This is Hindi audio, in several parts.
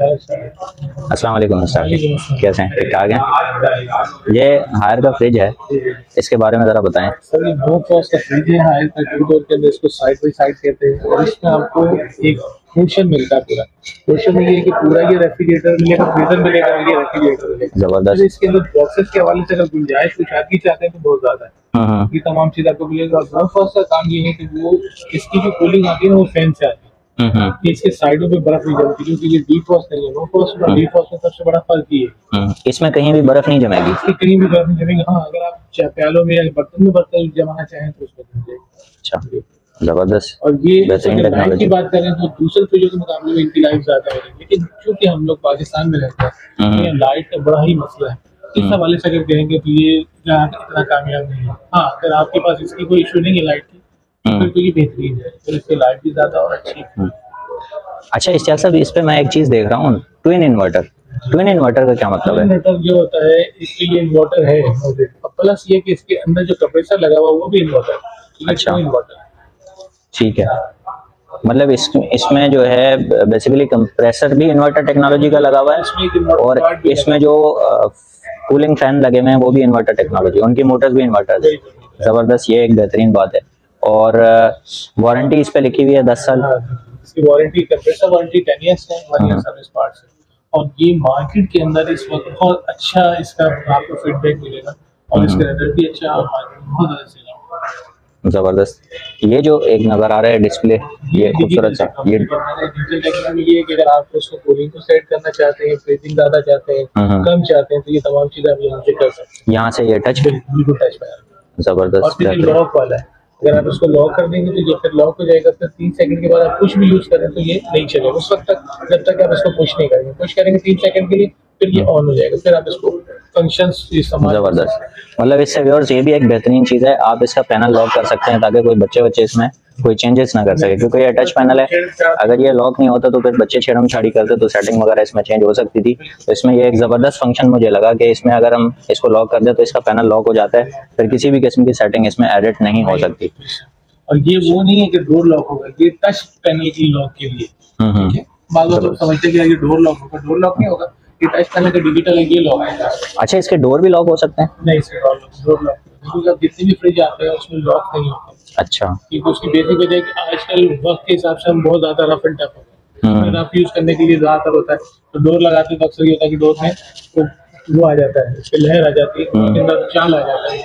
अस्सलाम वालेकुम सर कैसे हैं? ठीक ठाक हैं? ये हायर का फ्रिज है। इसके बारे में ज़रा बताएँ। सर ये नो कॉस्ट का फ्रिज है हायर का टू डोर के अंदर इसको साइड बाई साइड कहते हैं। और इसमें आपको एक पोर्शन मिलता है पूरा। पोर्शन में ये है कि पूरा ये रेफ्रिजरेटर मिलेगा फ्रीजर मिलेगा ये रेफ्रिजरेटर मिलेगा। ज़बरदस्त। इसके अंदर बॉक्सेस के हवाले से अगर गुंजाइश कुछ आपकी चाहते हैं तो बहुत ज़्यादा है। हम्म, हम्म, ये तमाम चीज़ आपको मिलेगा। और का काम ये है कि वो इसकी जो कूलिंग आती है वो फ़ैन से आती है। इसके साइडों पे बर्फ़ नहीं जमती क्योंकि ये डी फॉस्ट नहीं है नो और डी फॉस्ट में सबसे बड़ा फ़र्क ये है। हम्म। इसमें कहीं भी बर्फ़ नहीं जमेगी। इसके कहीं भी बर्फ़ नहीं जमेगी। हाँ अगर आप चाहे प्यालों में या बर्तन में बर्तन जमाना चाहें तो उसमें जम जाएगी। अच्छा ज़बरदस्त। और ये लाइफ की बात करें तो दूसरे फ्रिजों के मुकाबले में इनकी लाइफ ज़्यादा है लेकिन क्योंकि हम लोग पाकिस्तान में रहते हैं हम्म। ये लाइट का बड़ा ही मसला है। इस हवाले से अगर कहेंगे तो ये इतना कामयाब नहीं है। हाँ अगर आपके पास इसकी कोई इशू नहीं है लाइट की हम्म। तो ये बेहतरीन है फिर इसकी लाइट भी ज़्यादा और अच्छी अच्छा इस साहब इस पे मैं एक चीज़ देख रहा हूँ ट्विन इन्वर्टर ट्विन इन्वर्टर का क्या मतलब है? इन्वर्टर जो होता है इसके लिए इन्वर्टर है। प्लस ये कि इसके अंदर जो कंप्रेसर लगा हुआ वो भी इन्वर्टर है। अच्छा। इन्वर्टर ठीक है। मतलब इस इसमें जो है बेसिकली कंप्रेसर भी इन्वर्टर टेक्नोलॉजी का लगा हुआ है और इसमें जो कूलिंग फ़ैन लगे हुए हैं वो भी इन्वर्टर टेक्नोलॉजी उनकी मोटर्स भी इन्वर्टर है। ज़बरदस्त ये एक बेहतरीन बात है। और वारंटी इस पे लिखी हुई है दस साल। हाँ, इसकी warranty compressor warranty ten years है वन ईयर सर्विस पार्ट्स है और ये मार्केट के अंदर इस वक्त बहुत अच्छा इसका आपको फीडबैक मिलेगा और इसका रिज़ल्ट भी अच्छा और मार्केट में बहुत ज़्यादा सेल होगा ज़बरदस्त। ये जो एक नज़र आ रहा है डिस्प्ले ये खूबसूरत सा ये डिजिटल टेक्नोलॉजी ये कि अगर आप उसको कूलिंग को सेट करना चाहते हैं फ्रीजिंग ज़्यादा चाहते हैं हम्म, हम्म। कम चाहते हैं तो ये तमाम चीज़ें आप यहाँ से कर सकते यहाँ से ये टच बिल्कुल टच ज़बरदस्त। लॉक वाला है। अगर आप इसको लॉक कर देंगे तो ये फिर लॉक हो जाएगा। फिर तीन सेकंड के बाद आप कुछ भी यूज़ करें तो ये नहीं चलेगा। उस वक्त तक, जब तक आप इसको पुश नहीं करेंगे। पुश करेंगे तीन सेकंड के लिए, फिर ये ऑन हो जाएगा। फिर आप इसको हैं। ज़बरदस्त। मतलब इससे व्यूअर्स ये भी एक बेहतरीन चीज़ है। आप इसका पैनल लॉक कर सकते हैं ताकि कोई बच्चे बच्चे इसमें कोई चेंजेस ना कर सके क्योंकि ये टच पैनल है। अगर ये लॉक नहीं होता तो फिर बच्चे छेड़म छाड़ी करते तो सेटिंग वगैरह इसमें चेंज हो सकती थी। तो इसमें ये एक ज़बरदस्त फ़ंक्शन मुझे लगा कि इसमें अगर हम इसको लॉक कर दे तो इसका पैनल लॉक हो जाता है। फिर किसी भी किस्म की सेटिंग इसमें एडिट नहीं हो सकती। और ये वो नहीं है कि डोर लॉक होगा ये टच पैनल की लॉक के लिए हम्म, हम्म। ठीक बाद में तो समझते हैं कि ये डोर लॉक होगा डोर लॉक नहीं होगा ये टच पैनल का डिजिटल है ये लॉक अच्छा इसके डोर भी लॉक हो सकते हैं? नहीं इसका डोर लॉक क्योंकि जितने भी फ्रिज आते हैं उसमें लॉक नहीं होता अच्छा क्योंकि उसकी बेसिक वजह है आजकल वक्त के हिसाब से हम बहुत ज़्यादा रफ एंड टफ हो गए हम्म। आप यूज़ करने के लिए ज़्यादातर होता है तो डोर लगाते तो अक्सर ये होता है कि डोर में तो वो आ जाता है उसकी लहर आ जाती है हम्म। उसके अंदर चाल आ जाता है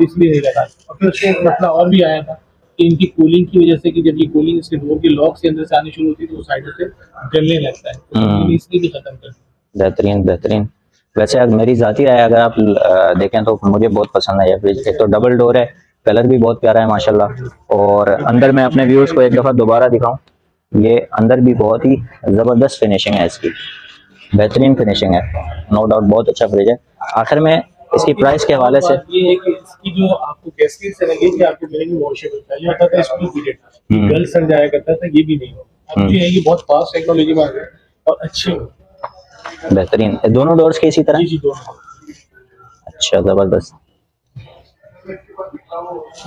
इसलिए नहीं लगाते और फिर उसके एक मसला और भी आया था कि इनकी कूलिंग की वजह से कि जब ये कूलिंग इसके डोर के लॉक से अंदर से आनी शुरू होती है तो वो साइडों से गलने लगता है हम्म। इसलिए भी खत्म कर। बेहतरीन बेहतरीन वैसे अगर मेरी जाती राय अगर आप देखें तो मुझे बहुत पसंद है ये फ्रिज एक तो डबल डोर है कलर भी बहुत प्यारा है माशाल्लाह। और अंदर मैं अपने व्यूअर्स को एक दफ़ा दोबारा दिखाऊँ ये अंदर भी बहुत ही ज़बरदस्त फिनिशिंग है इसकी। बेहतरीन फिनिशिंग है। नो डाउट बहुत अच्छा फ्रिज है। आखिर में इसकी प्राइस के हवाले से बात ये कि इसकी जो आपको गैसकेट से लगे कि आपको मिलेंगे वॉशेबल पहले आता था स्कूल पीरियड हम्म। गल जाया करता था ये भी नहीं होगा अब हम्म। है ये बहुत फास्ट टेक्नोलॉजी में आ गया और अच्छी हो। बेहतरीन। दोनों डोर्स के इसी तरह? जी अच्छा ज़बरदस्त।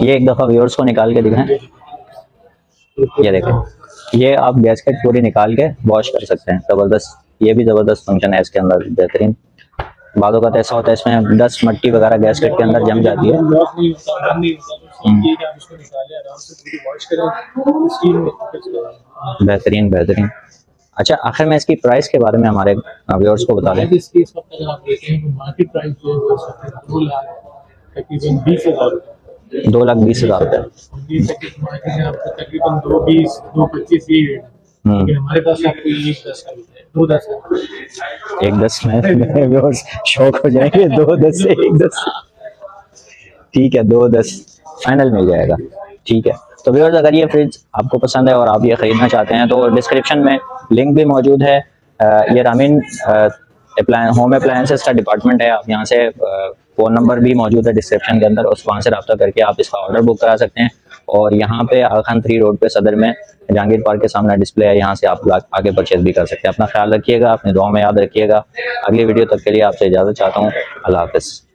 ये एक दफ़ा व्यूअर्स को निकाल के दिखाएँ। ये देखें। ये आप गैसकेट पूरी निकाल के वॉश कर सकते हैं। ज़बरदस्त। ये भी ज़बरदस्त फ़ंक्शन है इसके अंदर। बेहतरीन। बादों का तो ऐसा होता है इसमें दस मट्टी वगैरह गैसकेट के अंदर जम जाती है। लॉक नहीं होता बंद नहीं होता ये कि आप इसको निकालें आराम से पूरी वॉश करें स्टीम में फिक्स करें बेहतरीन बेहतरीन। अच्छा आखिर में इसकी प्राइस के बारे में हमारे व्यूअर्स को बता दें। तो दो लाख बीस हज़ार हम्म, एक दस में शौक हो जाएँगे दो दस से एक दस। ठीक है दो दस फाइनल मिल जाएगा। ठीक है। तो व्यवर्स अगर ये फ्रिज आपको पसंद है और आप ये खरीदना चाहते हैं तो डिस्क्रिप्शन में लिंक भी मौजूद है। ये रामीन होम अप्लायंसेस का डिपार्टमेंट है। आप यहाँ से फ़ोन नंबर भी मौजूद है डिस्क्रिप्शन के अंदर, उस वहाँ से रब्ता करके आप इसका ऑर्डर बुक करा सकते हैं। और यहाँ पे आखान थ्री रोड पे सदर में जहांगीर पार्क के सामने डिस्प्ले है। यहाँ से आप आगे परचेज भी कर सकते हैं। अपना ख्याल रखिएगा, अपने दुआ में याद रखिएगा। अगली वीडियो तक के लिए आपसे इजाज़त चाहता हूँ। अल्लाह हाफिज़।